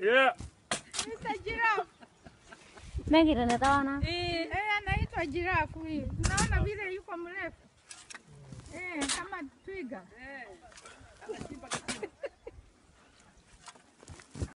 Yeah. Mr. Giraffe. Mengi tunatawana. Eh. eh, anaitwa giraffe huyu. Unaona vile yuko mrefu. Eh, kama twiga. Eh.